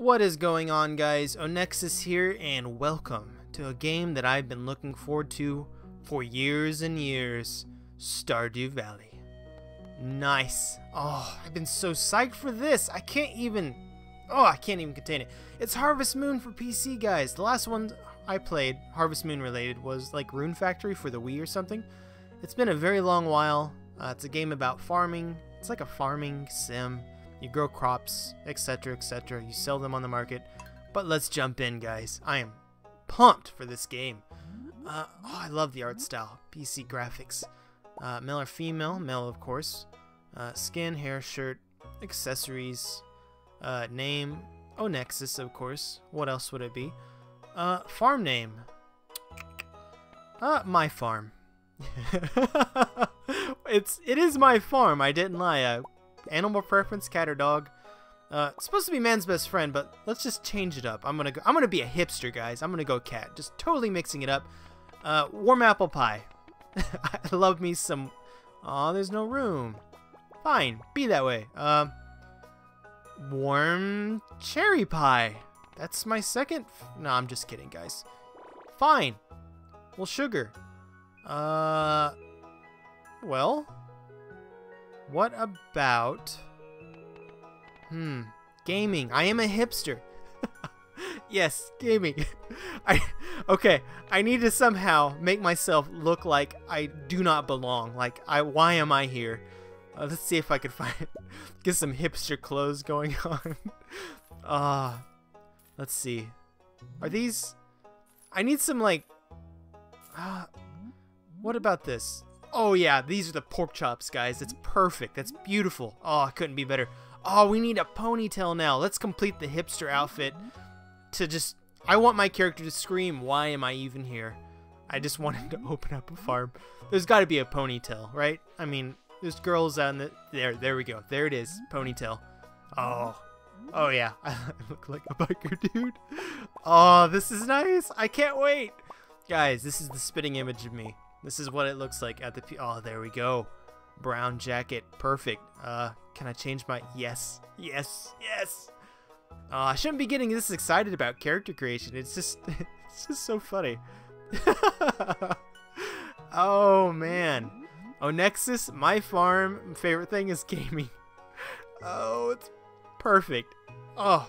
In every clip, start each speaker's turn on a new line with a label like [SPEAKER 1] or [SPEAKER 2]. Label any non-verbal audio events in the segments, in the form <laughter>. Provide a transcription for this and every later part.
[SPEAKER 1] What is going on guys? Onxius here and welcome to a game that I've been looking forward to for years and years. Stardew Valley. Nice. Oh, I've been so psyched for this. I can't even... Oh, I can't even contain it. It's Harvest Moon for PC, guys. The last one I played, Harvest Moon related, was like Rune Factory for the Wii or something. It's been a very long while. Uh, it's a game about farming. It's like a farming sim. You grow crops, etc., etc. You sell them on the market. But let's jump in, guys. I am pumped for this game. Uh, oh, I love the art style. PC graphics. Uh, male or female? Male, of course. Uh, skin, hair, shirt, accessories, uh, name. Oh, Nexus, of course. What else would it be? Uh, farm name. Uh, my farm. <laughs> it's it is my farm. I didn't lie. Uh, animal preference, cat or dog. Uh, supposed to be man's best friend, but let's just change it up. I'm gonna go. I'm gonna be a hipster, guys. I'm gonna go cat. Just totally mixing it up. Uh, warm apple pie. <laughs> I love me some. Oh, there's no room. Fine, be that way. Um, warm cherry pie. That's my second. No, I'm just kidding, guys. Fine. Well, sugar. Uh, well, what about... Hmm, gaming. I am a hipster. <laughs> yes, gaming. <laughs> I okay. I need to somehow make myself look like I do not belong. Like I, why am I here? Uh, let's see if I can <laughs> find get some hipster clothes going on. Ah, uh, let's see. Are these? I need some like. Uh, what about this? Oh yeah, these are the pork chops, guys. It's perfect. That's beautiful. Oh, it couldn't be better. Oh, we need a ponytail now. Let's complete the hipster outfit to just... I want my character to scream, why am I even here? I just wanted to <laughs> open up a farm. There's got to be a ponytail, right? I mean, there's girls on the... There, there we go. There it is. Ponytail. Oh. Oh, yeah. <laughs> I look like a biker <laughs> dude. Oh, this is nice. I can't wait. Guys, this is the spitting image of me. This is what it looks like at the oh there we go. Brown jacket perfect. Uh can I change my yes yes yes. Uh, I shouldn't be getting this excited about character creation. It's just <laughs> it's just so funny. <laughs> Oh man. Oh Nexus my farm favorite thing is gaming. <laughs> Oh it's perfect. Oh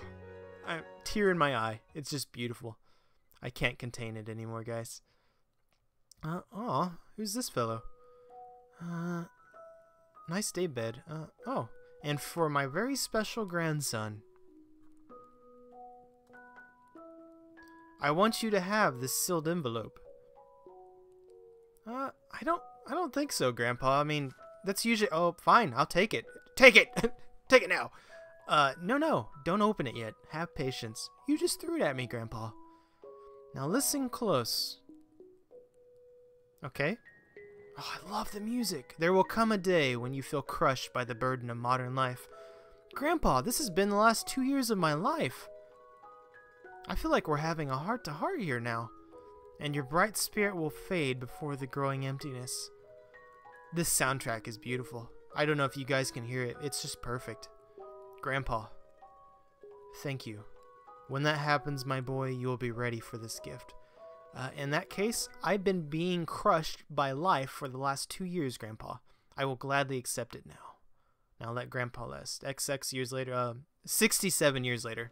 [SPEAKER 1] I'm tear in my eye. It's just beautiful. I can't contain it anymore guys uh, aw, who's this fellow? Uh, nice day bed. Uh, oh, and for my very special grandson. I want you to have this sealed envelope. Uh, I don't, I don't think so, Grandpa. I mean, that's usually, oh, fine, I'll take it. Take it! <laughs> take it now! Uh, no, no, don't open it yet. Have patience. You just threw it at me, Grandpa. Now listen close. Okay. Oh, I love the music. There will come a day when you feel crushed by the burden of modern life. Grandpa, this has been the last two years of my life. I feel like we're having a heart-to-heart -heart here now. And your bright spirit will fade before the growing emptiness. This soundtrack is beautiful. I don't know if you guys can hear it. It's just perfect. Grandpa, thank you. When that happens, my boy, you will be ready for this gift. Uh, in that case, I've been being crushed by life for the last two years, Grandpa. I will gladly accept it now. Now let Grandpa rest. XX years later, uh, 67 years later.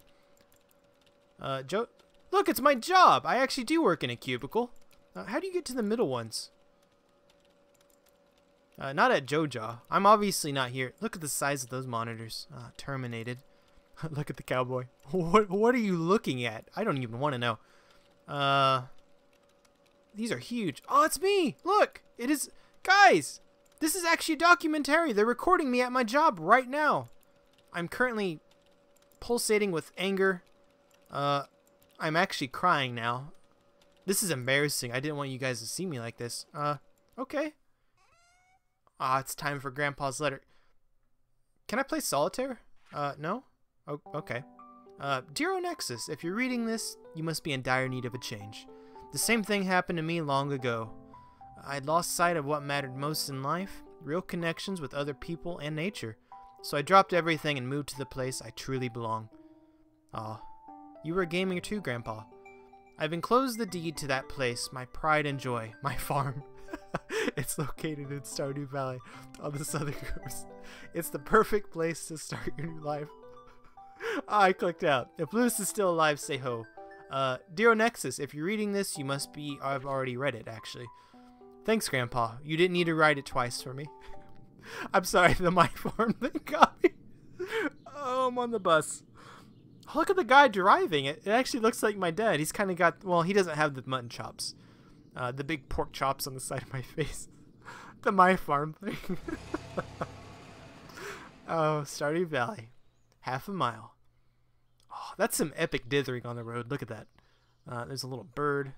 [SPEAKER 1] Uh, Joe, look, it's my job. I actually do work in a cubicle. Uh, how do you get to the middle ones? Uh, not at Joja. I'm obviously not here. Look at the size of those monitors. Uh, terminated. <laughs> look at the cowboy. <laughs> what, what are you looking at? I don't even want to know. Uh, these are huge. Oh, it's me! Look! It is... Guys! This is actually a documentary. They're recording me at my job right now. I'm currently pulsating with anger. Uh, I'm actually crying now. This is embarrassing. I didn't want you guys to see me like this. Uh, okay. Ah, it's time for Grandpa's letter. Can I play solitaire? Uh, no? Okay. Uh, Dear Onxius, if you're reading this, you must be in dire need of a change. The same thing happened to me long ago. I'd lost sight of what mattered most in life, real connections with other people and nature. So I dropped everything and moved to the place I truly belong. Ah, You were a gamer too, Grandpa. I've enclosed the deed to that place, my pride and joy, <laughs> my farm. <laughs> it's located in Stardew Valley on the southern <laughs> coast. It's the perfect place to start your new life. I clicked out. If Lewis is still alive, say ho. Uh, Dear Nexus, if you're reading this, you must be. I've already read it, actually. Thanks, Grandpa. You didn't need to write it twice for me. <laughs> I'm sorry, the my farm thing got me. Oh, I'm on the bus. Look at the guy driving it. It actually looks like my dad. He's kind of got. Well, he doesn't have the mutton chops. Uh, the big pork chops on the side of my face. <laughs> the my farm thing. <laughs> oh, Stardew Valley. Half a mile. Oh, that's some epic dithering on the road. Look at that. Uh, there's a little bird.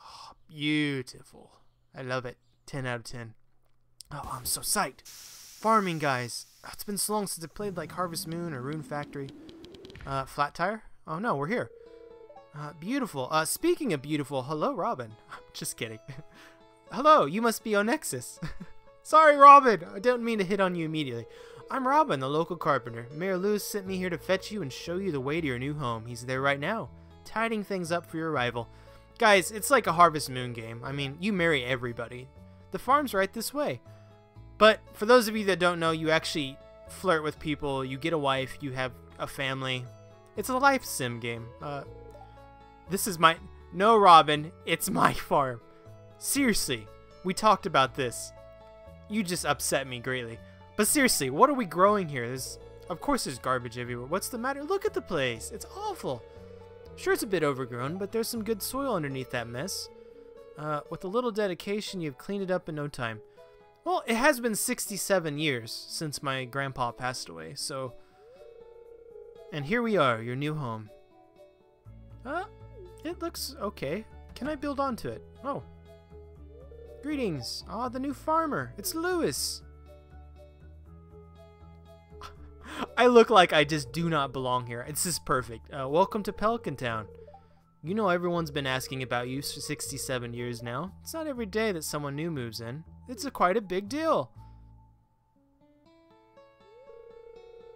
[SPEAKER 1] Oh, beautiful. I love it. 10 out of 10. Oh, I'm so psyched. Farming, guys. Oh, it's been so long since I played like Harvest Moon or Rune Factory. Uh, flat tire? Oh no, we're here. Uh, beautiful. Uh, speaking of beautiful, hello, Robin. <laughs> Just kidding. <laughs> hello, you must be Onxius. <laughs> Sorry, Robin. I don't mean to hit on you immediately. I'm Robin, the local carpenter. Mayor Lewis sent me here to fetch you and show you the way to your new home. He's there right now, tidying things up for your arrival. Guys, it's like a Harvest Moon game. I mean, you marry everybody. The farm's right this way. But for those of you that don't know, you actually flirt with people, you get a wife, you have a family. It's a life sim game. Uh, this is my... No, Robin, it's my <laughs> farm. Seriously, we talked about this. You just upset me greatly. But seriously, what are we growing here? There's, of course there's garbage everywhere. What's the matter? Look at the place. It's awful. Sure, it's a bit overgrown, but there's some good soil underneath that mess. Uh, with a little dedication, you've cleaned it up in no time. Well, it has been 67 years since my grandpa passed away, so... And here we are, your new home. Uh, it looks okay. Can I build onto it? Oh. Greetings. Ah, the new farmer. It's Lewis. I look like I just do not belong here. This is perfect. Uh, welcome to Pelican Town. You know everyone's been asking about you for 67 years now. It's not every day that someone new moves in. It's a quite a big deal.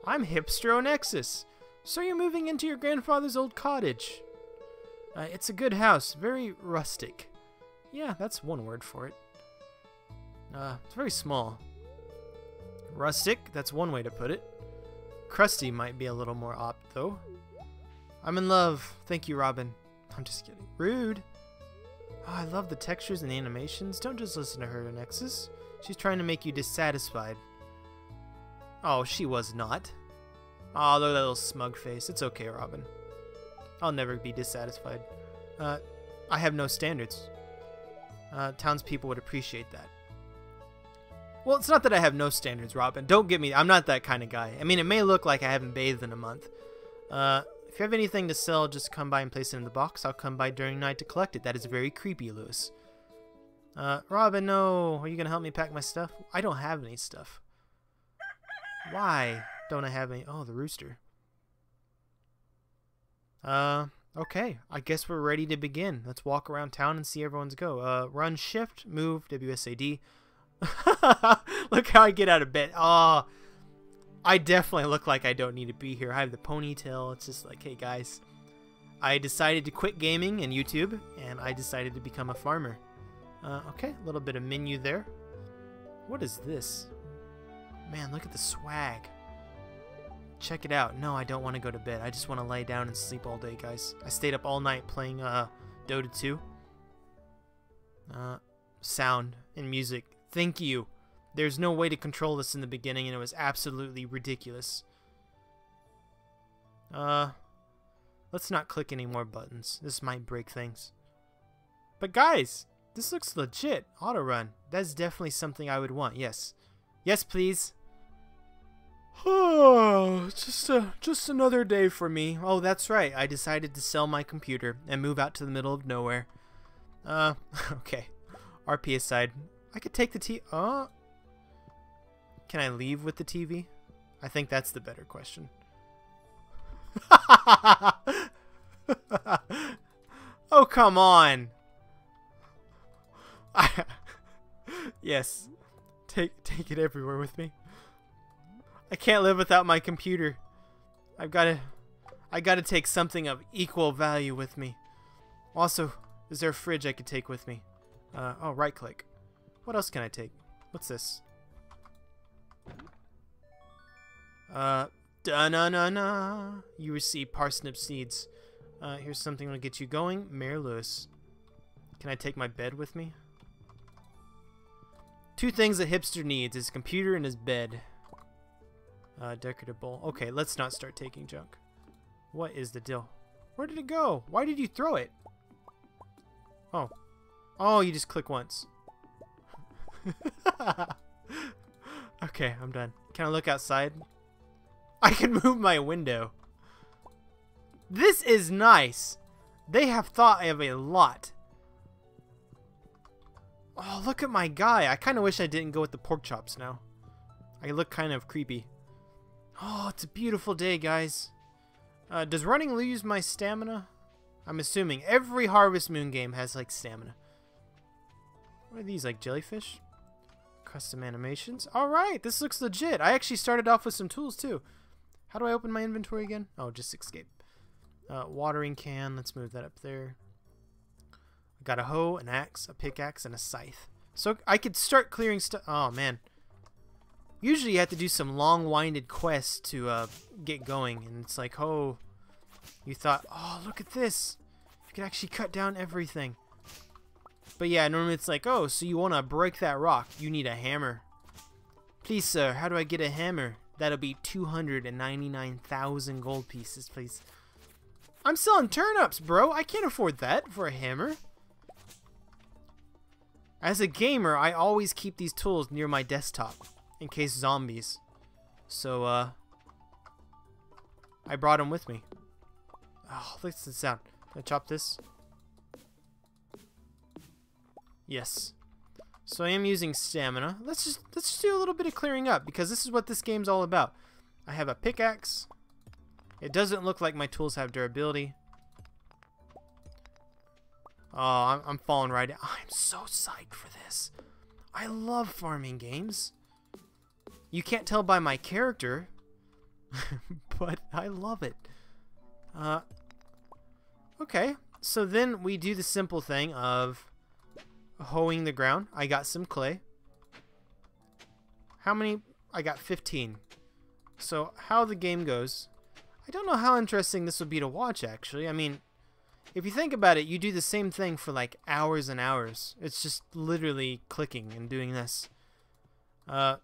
[SPEAKER 1] I'm Hipster Nexus. So you're moving into your grandfather's old cottage. Uh, it's a good house, very rustic. Yeah, that's one word for it. Uh, it's very small. Rustic, that's one way to put it. Crusty might be a little more opt, though. I'm in love. Thank you, Robin. I'm just kidding. Rude. Oh, I love the textures and the animations. Don't just listen to her, Nexus. She's trying to make you dissatisfied. Oh, she was not. Oh, look at that little smug face. It's okay, Robin. I'll never be dissatisfied. Uh, I have no standards. Uh, townspeople would appreciate that. Well, it's not that I have no standards, Robin. Don't get me. I'm not that kind of guy. I mean, it may look like I haven't bathed in a month. Uh, if you have anything to sell, just come by and place it in the box. I'll come by during night to collect it. That is very creepy, Lewis. Uh, Robin, no. Are you going to help me pack my stuff? I don't have any stuff. Why don't I have any? Oh, the rooster. Uh, okay. I guess we're ready to begin. Let's walk around town and see everyone's go. Uh, run, shift, move, WSAD. <laughs> look how I get out of bed. Oh, I definitely look like I don't need to be here. I have the ponytail. It's just like, hey guys, I decided to quit gaming and YouTube, and I decided to become a farmer. Uh, okay, a little bit of menu there. What is this? Man, look at the swag. Check it out. No, I don't want to go to bed. I just want to lay down and sleep all day, guys. I stayed up all night playing uh, Dota 2. Uh, sound and music. Thank you. There's no way to control this in the beginning, and it was absolutely ridiculous. Uh, let's not click any more buttons. This might break things. But guys, this looks legit. Auto run. That's definitely something I would want. Yes. Yes, please. Oh, <sighs> just a, just another day for me. Oh, that's right. I decided to sell my computer and move out to the middle of nowhere. Uh, <laughs> okay. RP aside, I could take the T. Oh, can I leave with the TV? I think that's the better question. <laughs> oh, come on. <laughs> yes. Take take it everywhere with me. I can't live without my computer. I've got to... I gotta take something of equal value with me. Also, is there a fridge I could take with me? Uh, oh, right click. What else can I take? What's this? Uh, da na na na. You receive parsnip seeds. Uh, here's something to get you going. Mayor Lewis. Can I take my bed with me? Two things a hipster needs: his computer and his bed. Uh, decorative bowl. Okay, let's not start taking junk. What is the deal? Where did it go? Why did you throw it? Oh. Oh, you just click once. <laughs> okay, I'm done. Can I look outside? I can move my window. This is nice. They have thought of a lot. Oh, look at my guy. I kind of wish I didn't go with the pork chops now. I look kind of creepy. Oh, it's a beautiful day, guys. Uh, does running lose my stamina? I'm assuming every Harvest Moon game has, like, stamina. What are these, like jellyfish? Custom animations. Alright, this looks legit. I actually started off with some tools, too. How do I open my inventory again? Oh, just escape. Uh, watering can. Let's move that up there. I got a hoe, an axe, a pickaxe, and a scythe. So I could start clearing stuff. Oh, man. Usually you have to do some long-winded quests to uh, get going. And it's like, oh, you thought, oh, look at this. You can actually cut down everything. But yeah, normally it's like, oh, so you want to break that rock. You need a hammer. Please, sir, how do I get a hammer? That'll be 299,000 gold pieces, please. I'm selling turnips, bro. I can't afford that for a hammer. As a gamer, I always keep these tools near my desktop in case zombies. So, uh, I brought them with me. Oh, look at the sound. Can I chop this? Yes. So I am using stamina. Let's just let's just do a little bit of clearing up because this is what this game's all about. I have a pickaxe. It doesn't look like my tools have durability. Oh, I'm, I'm falling right in. I'm so psyched for this. I love farming games. You can't tell by my character, <laughs> but I love it. Uh, okay, so then we do the simple thing of hoeing the ground. I got some clay. How many? I got 15. So how the game goes, I don't know how interesting this would be to watch actually. I mean, if you think about it, you do the same thing for like hours and hours. It's just literally clicking and doing this. Uh,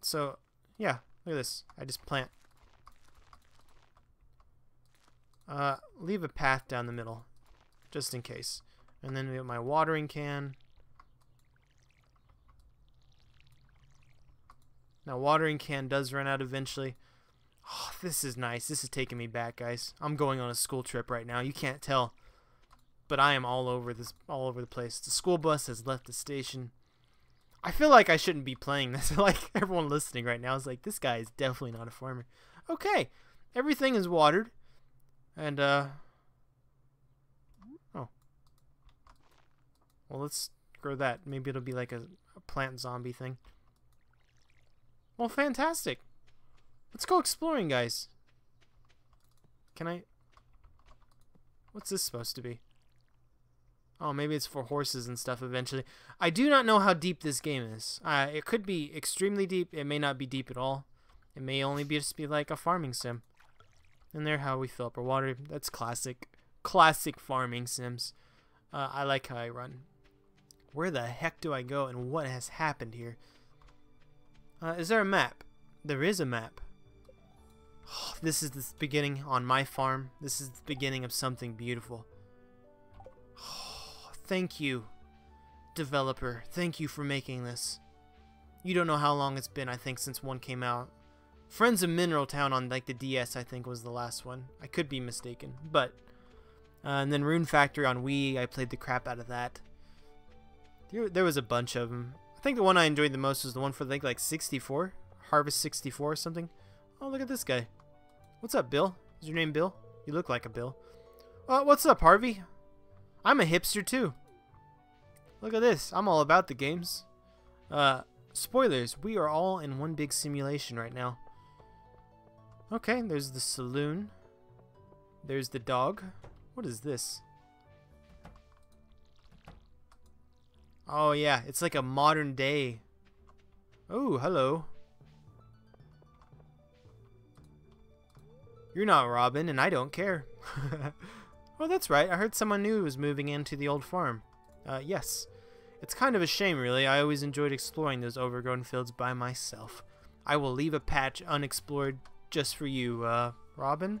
[SPEAKER 1] so, yeah, look at this. I just plant. Uh, leave a path down the middle just in case. And then we have my watering can. Now, watering can does run out eventually. Oh, this is nice. This is taking me back, guys. I'm going on a school trip right now. You can't tell, but I am all over this, all over the place. The school bus has left the station. I feel like I shouldn't be playing this. <laughs> like everyone listening right now is like, this guy is definitely not a farmer. Okay, everything is watered, and uh, Well, let's grow that. Maybe it'll be like a, a plant zombie thing. Well, fantastic. Let's go exploring, guys. Can I... What's this supposed to be? Oh, maybe it's for horses and stuff eventually. I do not know how deep this game is. Uh, it could be extremely deep. It may not be deep at all. It may only be just be like a farming sim. And there, how we fill up our water. That's classic. Classic farming sims. Uh, I like how I run. Where the heck do I go and what has happened here? Uh, is there a map? There is a map. Oh, this is the beginning on my farm. This is the beginning of something beautiful. Oh, thank you, developer. Thank you for making this. You don't know how long it's been, I think, since one came out. Friends of Mineral Town on like the DS, I think, was the last one. I could be mistaken, but... Uh, and then Rune Factory on Wii, I played the crap out of that. There, was a bunch of them. I think the one I enjoyed the most was the one for like like 64, Harvest 64 or something. Oh, look at this guy. What's up, Bill? Is your name Bill? You look like a Bill. Uh, what's up, Harvey? I'm a hipster too. Look at this. I'm all about the games. Uh, spoilers. We are all in one big simulation right now. Okay, there's the saloon. There's the dog. What is this? Oh yeah, it's like a modern day. Oh, hello. You're not Robin, and I don't care. <laughs> oh, that's right. I heard someone new was moving into the old farm. Uh, yes. It's kind of a shame, really. I always enjoyed exploring those overgrown fields by myself. I will leave a patch unexplored just for you, uh, Robin?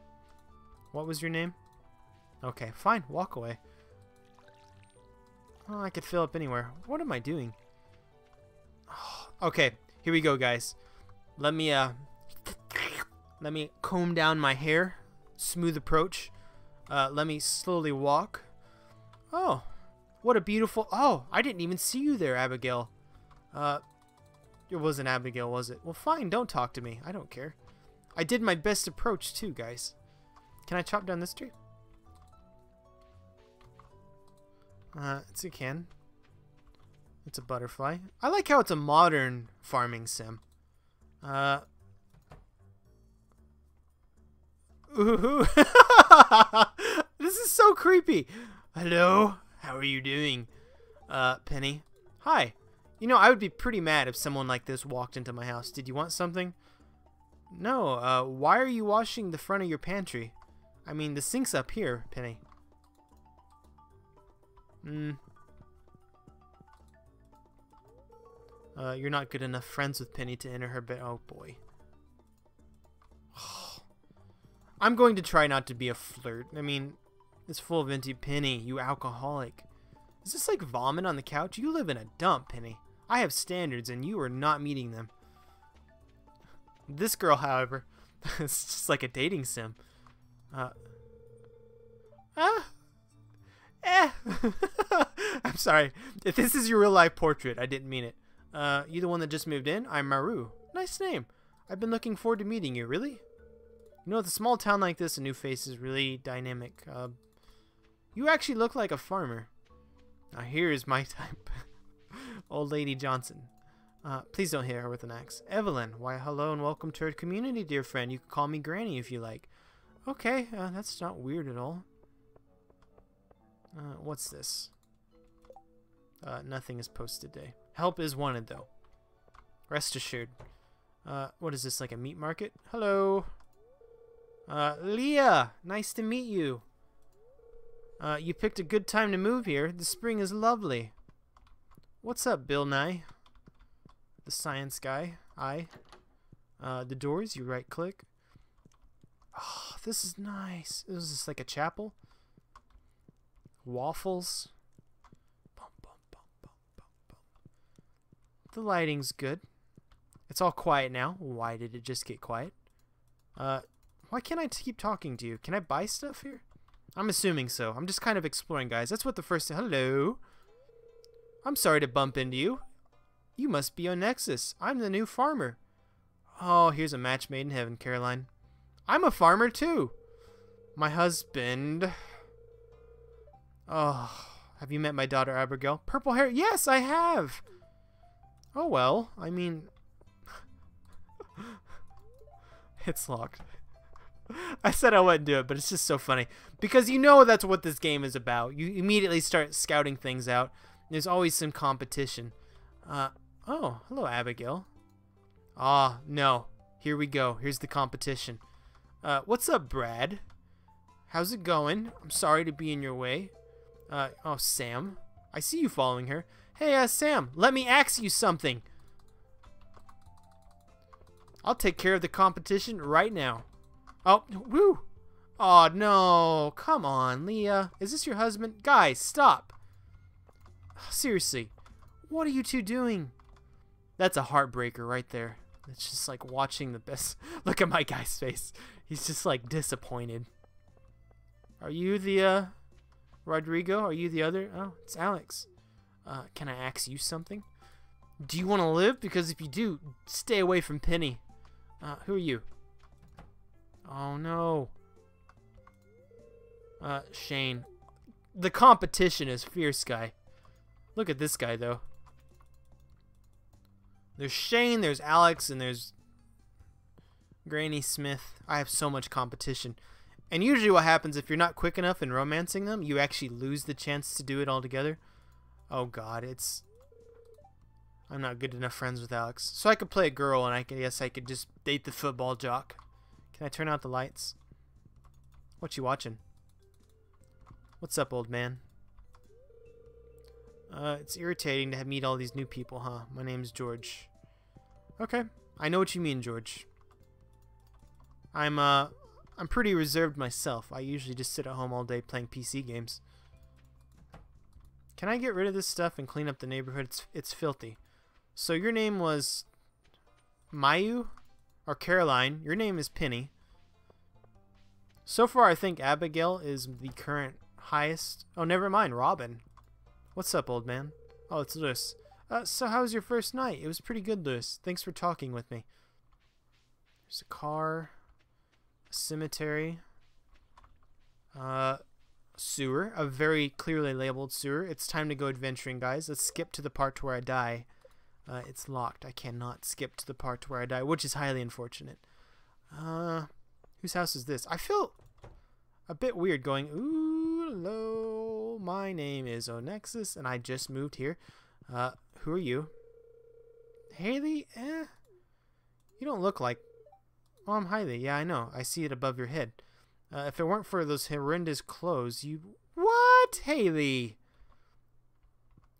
[SPEAKER 1] What was your name? Okay, fine. Walk away. Oh, I could fill up anywhere. What am I doing? <sighs> okay, here we go, guys. Let me, uh, let me comb down my hair. Smooth approach. Uh, let me slowly walk. Oh, what a beautiful... Oh, I didn't even see you there, Abigail. Uh, it wasn't Abigail, was it? Well, fine, don't talk to me. I don't care. I did my best approach, too, guys. Can I chop down this tree? Uh, it's a can. It's a butterfly. I like how it's a modern farming sim. Uh, Ooh. <laughs> this is so creepy. Hello? How are you doing? Uh, Penny. Hi. You know, I would be pretty mad if someone like this walked into my house. Did you want something? No, uh, why are you washing the front of your pantry? I mean, the sink's up here, Penny. Hmm. Uh, you're not good enough friends with Penny to enter her bed. Oh, boy. <sighs> I'm going to try not to be a flirt. I mean, it's full of empty Penny, you alcoholic. Is this like vomit on the couch? You live in a dump, Penny. I have standards, and you are not meeting them. This girl, however, <laughs> is just like a dating sim. Uh, ah, eh. <laughs> I'm sorry. If this is your real life portrait, I didn't mean it. Uh, you the one that just moved in? I'm Maru. Nice name. I've been looking forward to meeting you. Really? You know, with a small town like this, a new face is really dynamic. Uh, you actually look like a farmer. Now here is my <laughs> type. Old Lady Johnson. Uh, please don't hit her with an axe. Evelyn, why hello and welcome to our community, dear friend. You can call me Granny if you like. Okay, uh, that's not weird at all. Uh, what's this? Uh, nothing is posted today. Help is wanted, though. Rest assured. Uh, what is this, like a meat market? Hello. Uh, Leah, nice to meet you. Uh, you picked a good time to move here. The spring is lovely. What's up, Bill Nye? The science guy. I. Uh, the doors, you right click. Oh, this is nice. Is this like a chapel? Waffles. Bum, bum, bum, the lighting's good. It's all quiet now. Why did it just get quiet? Uh, why can't I keep talking to you? Can I buy stuff here? I'm assuming so. I'm just kind of exploring, guys. That's what the first... Hello? I'm sorry to bump into you. You must be on Nexus. I'm the new farmer. Oh, here's a match made in heaven, Caroline. I'm a farmer, too. My husband... Oh, have you met my daughter, Abigail? Purple hair? Yes, I have. Oh, well. I mean... <laughs> it's locked. I said I wouldn't do it, but it's just so funny because you know that's what this game is about. You immediately start scouting things out. There's always some competition. Uh, oh, hello, Abigail. Ah, no. Here we go. Here's the competition. Uh, what's up, Brad? How's it going? I'm sorry to be in your way. Uh, oh, Sam. I see you following her. Hey, uh, Sam, let me ask you something. I'll take care of the competition right now. Oh, woo! Oh, no. Come on, Leah. Is this your husband? Guys, stop. Seriously, what are you two doing? That's a heartbreaker right there. It's just like watching the best. <laughs> Look at my guy's face. He's just like disappointed. Are you the, uh, Rodrigo? Are you the other? Oh, it's Alex. Uh, can I ask you something? Do you want to live? Because if you do, stay away from Penny. Uh, who are you? Oh no. Uh, Shane. The competition is fierce, guy. Look at this guy, though. There's Shane, there's Alex, and there's Granny Smith. I have so much competition. And usually what happens if you're not quick enough in romancing them, you actually lose the chance to do it altogether. Oh god, it's... I'm not good enough friends with Alex. So I could play a girl and I guess I could just date the football jock. Can I turn out the lights? What you watching? What's up, old man? Uh, it's irritating to meet all these new people, huh? My name's George. Okay, I know what you mean, George. I'm, uh, I'm pretty reserved myself. I usually just sit at home all day playing PC games. Can I get rid of this stuff and clean up the neighborhood? It's, it's filthy. So your name was Mayu? Or Caroline. Your name is Penny. So far, I think Abigail is the current highest. Oh, never mind. Robin. What's up, old man? Oh, it's Lewis. Uh, so how was your first night? It was pretty good, Lewis. Thanks for talking with me. There's a car. Cemetery. Uh, sewer. A very clearly labeled sewer. It's time to go adventuring, guys. Let's skip to the part where I die. Uh, it's locked. I cannot skip to the part where I die, which is highly unfortunate. Uh, whose house is this? I feel a bit weird going, ooh, hello, my name is Onxius, and I just moved here. Uh, who are you? Haley? Eh. You don't look like... Oh, I'm Haley. Yeah, I know. I see it above your head. Uh, if it weren't for those horrendous clothes, you... What? Haley?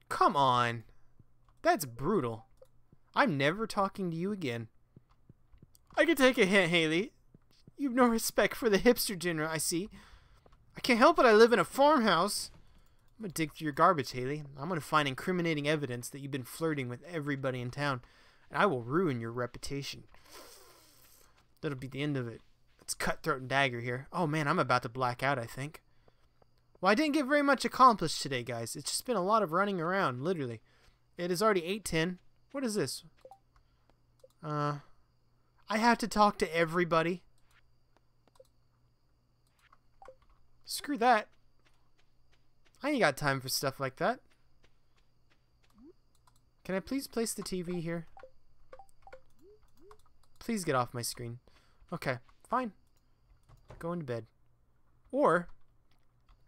[SPEAKER 1] Come on. That's brutal. I'm never talking to you again. I can take a hint, Haley. You've no respect for the hipster genre, I see. I can't help it I live in a farmhouse. I'm gonna dig through your garbage, Haley. I'm gonna find incriminating evidence that you've been flirting with everybody in town, and I will ruin your reputation. That'll be the end of it. It's cutthroat and dagger here. Oh man, I'm about to black out, I think. Well, I didn't get very much accomplished today, guys. It's just been a lot of running around, literally. It is already 8.10. What is this? Uh, I have to talk to everybody. Screw that. I ain't got time for stuff like that. Can I please place the TV here? Please get off my screen. Okay, fine. Going to bed. Or,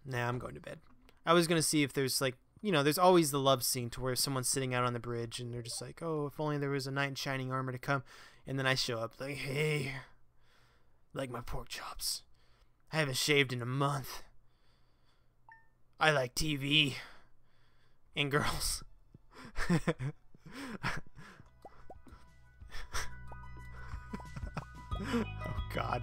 [SPEAKER 1] nah, I'm going to bed. I was going to see if there's like, you know, there's always the love scene to where someone's sitting out on the bridge and they're just like, oh, if only there was a knight in shining armor to come. And then I show up like, hey, like my pork chops. I haven't shaved in a month. I like TV and girls. <laughs> <laughs> oh God.